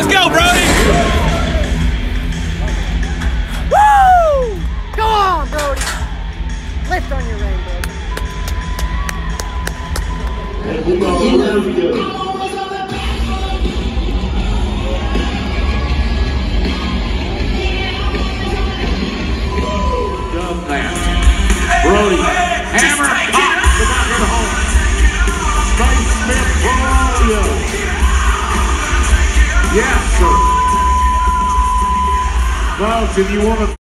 Let's go, Brody. Woo! Go on, Brody. Lift on your rein, baby. There we go. Done that. Brody, hammer, pop, the back of the home. Space Smith, Rosario. Yes, sir. Folks, if you want to